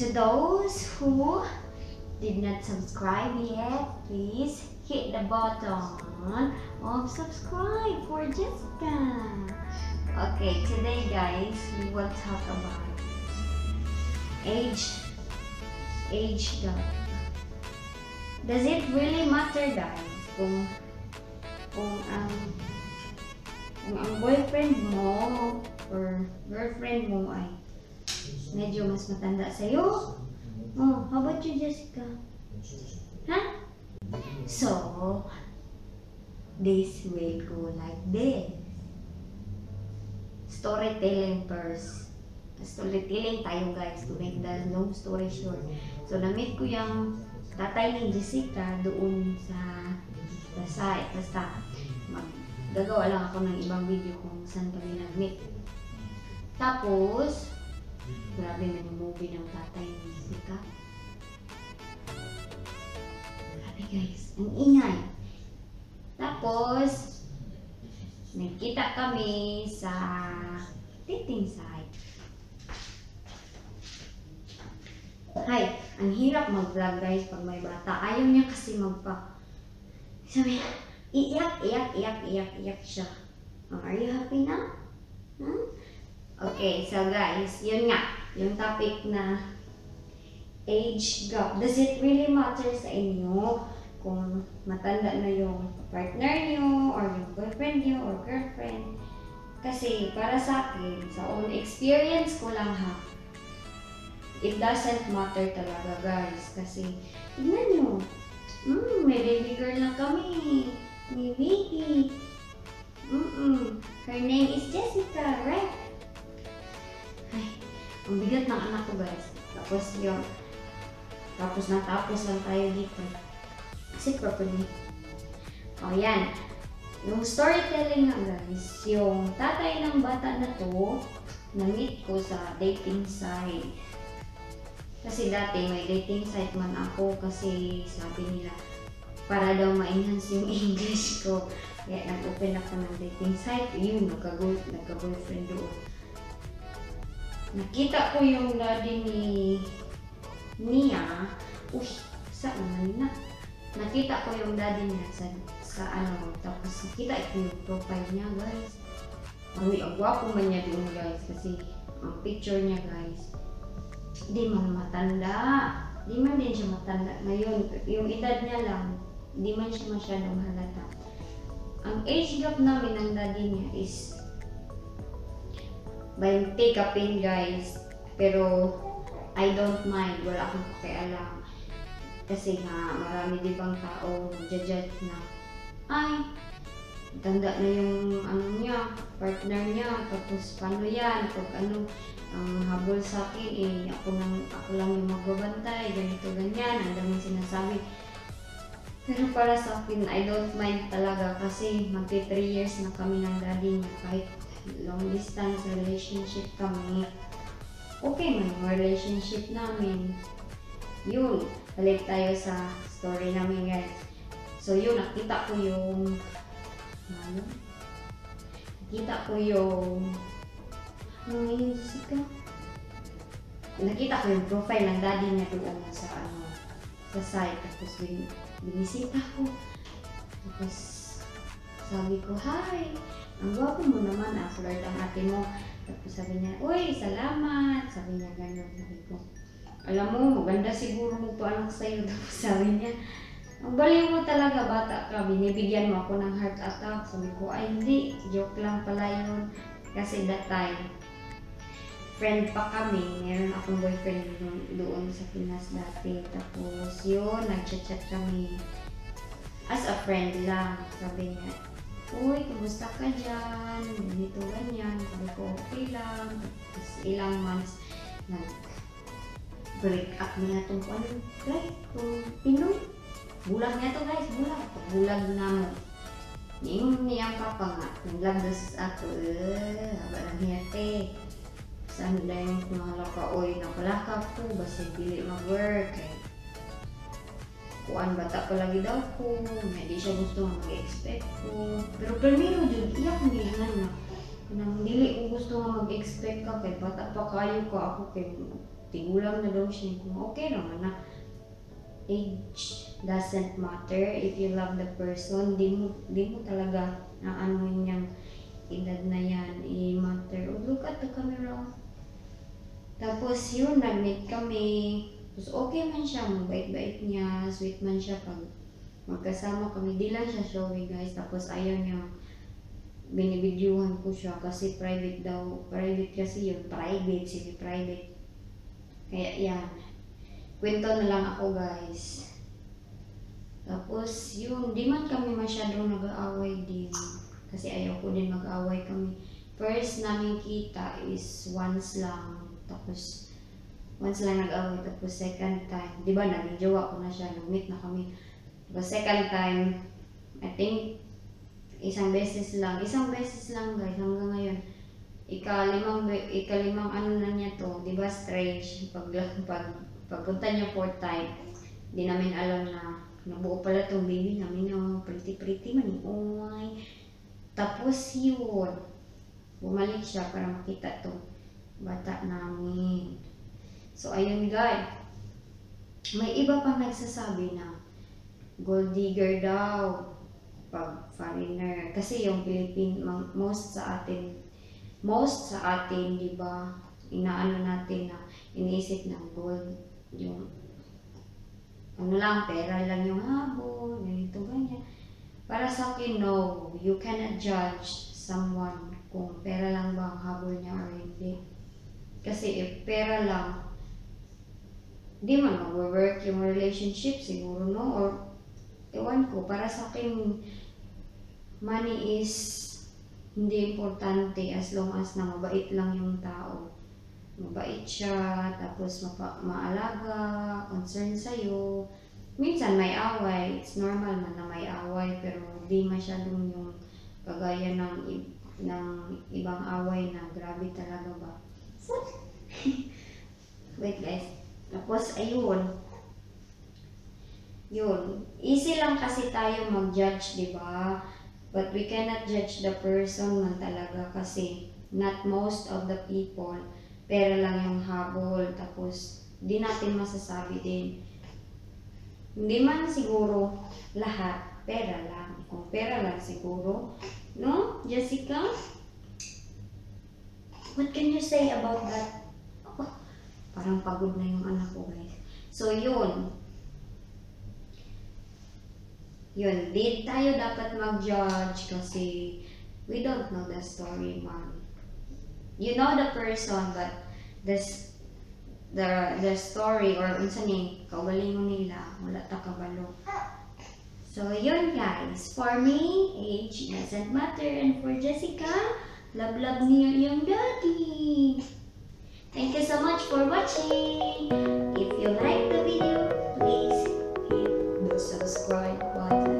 to those who did not subscribe yet, please hit the button of subscribe for Jessica. Okay, today guys, we will talk about age age gap. Does it really matter guys kung kung ang kung ang boyfriend mo or girlfriend mo ay medyo mas matanda sa'yo? Oh, how about you, Jessica? Huh? So, this will go like this. Storytelling first. Storytelling tayo guys to make the long story short. So, na-meet ko yung tatay ni Jessica doon sa sa site. Basta, gagawa lang ako ng ibang video kung saan kami nag-meet. Tapos, grabe na yung movie ng tatay ni Jessica. Grabe guys, ang ingay. Tapos, nagkita kami sa dating site. Hay, ang hirap mag-vlog guys pag may bata. Ayaw niya kasi magpa... Sabi niya, iyak, iyak, iyak, iyak, iyak siya. Are you happy now? Huh? Okay, so guys, yun nga, yung topic na age gap. Does it really matter sa inyo kung matanda na yung partner nyo or yung boyfriend nyo or girlfriend? Kasi para sa akin, sa own experience ko lang ha, it doesn't matter talaga guys. Kasi, tignan nyo, mm, may baby girl na kami. May baby. Mm-mm. Her name is Jessica, right? Ang bigat ng anak ko guys. Tapos yun, tapos natapos lang tayo dito. Kasi properly. O yan. Yung storytelling nga guys, yung tatay ng bata na to, na-meet ko sa dating site. Kasi dati may dating site man ako kasi sabi nila para daw ma-enhance yung English ko. Kaya nag-open ako ng dating site. Yun, nagka-boyfriend doon. Nakita ko yung daddy ni Nia. Uy, saan naman na? Nakita ko yung daddy niya sa, sa ano. Tapos nakita ko yung profile niya, guys. Uy, ang gwapo man niya doon, guys. Kasi ang picture niya, guys, di man matanda. Di man din siya matanda. Ngayon, yung edad niya lang, di man siya masyadong halata. Ang age gap namin ng daddy niya is 20 kapin guys. Pero I don't mind. Wala akong pakialam. Kasi nga marami di bang tao judge na ay tanda na yung ano niya, partner niya, tapos paano yan, pag ano, ang habol sa akin eh, ako, nang, ako lang yung magbabantay, ganito, ganyan, ang daming sinasabi. Pero para sa akin, I don't mind talaga kasi magti 3 years na kami ng daddy niya kahit long distance relationship kami. Okay man relationship namin. Yun, balik tayo sa story namin guys. So yun, nakita ko yung ano? Nakita ko yung ano ngayon, Jessica? Nakita ko yung profile ng daddy niya doon sa ano sa site. Tapos bin, binisita ko. Tapos sabi ko, hi! Ang gwapo mo naman, ah, flirt ang ate mo. Tapos sabi niya, uy, salamat! Sabi niya gano'n. Sabi ko, alam mo, maganda siguro mo to anak sa'yo. Tapos sabi niya, ang baliw mo talaga, bata ka. Binibigyan mo ako ng heart attack. Sabi ko, ay hindi, joke lang pala yun. Kasi that time, friend pa kami. Meron akong boyfriend doon, doon sa Pinas dati. Tapos yun, nag-chat-chat kami. As a friend lang. Sabi niya, Uy, kumusta ka dyan? Ganito, ganyan. Sabi ko, okay lang. Tapos ilang months, nag break up niya itong ano, guys, kung Pinoy. Bulag niya to guys, bulag. Bulag na. Yung niyang papa nga, naglabdas ako, eh, haba ng hiyate. Saan na yung mga laka, oy, nakalakap ko, basta dili mag-work. Eh. Kuan bata pa lagi daw ko, may di siya gusto nga mag-expect ko. Pero primero jud iyak ko nilangan na. Nang dili ko gusto nga mag-expect ka kay bata pa kayo ka ako kay tigulang na daw siya. Kung okay naman na age doesn't matter if you love the person di mo di mo talaga na ano niyang edad na yan i-matter oh, look at the camera tapos yun nag-meet kami tapos okay man siya mabait-bait niya sweet man siya pag magkasama kami di lang siya showy guys tapos ayaw niya binibidyuhan ko siya kasi private daw private kasi yun private sige private kaya yan kwento na lang ako guys. Tapos yun, di man kami masyadong nag-aaway din. Kasi ayaw ko din mag-aaway kami. First namin kita is once lang. Tapos once lang nag-aaway. Tapos second time, di ba naging jowa ko na siya, nag-meet na kami. Tapos second time, I think isang beses lang. Isang beses lang guys, hanggang ngayon ikalimang ikalimang ano na niya to, 'di ba? Strange pag pag Pagpunta niya fourth time, di namin alam na nabuo pala tong baby namin na pretty-pretty man. Oh my. Tapos yun, bumalik siya para makita to bata namin. So, ayun guys. May iba pang nagsasabi na gold digger daw pag foreigner. Kasi yung Philippine, most sa atin, most sa atin, di ba, inaano natin na iniisip ng gold yung ano lang, pera lang yung habol, ganito, ganyan. Para sa akin, no, you cannot judge someone kung pera lang ba ang habol niya or hindi. Kasi if pera lang, di man mag-work yung relationship siguro, no? Or, ewan ko, para sa akin, money is hindi importante as long as na mabait lang yung tao mabait siya, tapos mapa, maalaga, concern sa'yo. Minsan may away, it's normal man na may away, pero di masyadong yung kagaya ng, ng ibang away na grabe talaga ba. Wait guys. Tapos ayun. Yun. Easy lang kasi tayo mag-judge, di ba? But we cannot judge the person man talaga kasi not most of the people pera lang yung habol, tapos di natin masasabi din. Hindi man siguro lahat, pera lang. Kung pera lang siguro, no, Jessica? What can you say about that? Parang pagod na yung anak ko, guys. So, yun. Yun, di tayo dapat mag-judge kasi we don't know the story, man you know the person but this the the story or unsa ni kaugalingon nila wala ta kabalo. So yun guys. For me age doesn't matter. And for Jessica love love niya yung daddy Thank you so much for watching. If you like the video, please hit the subscribe button.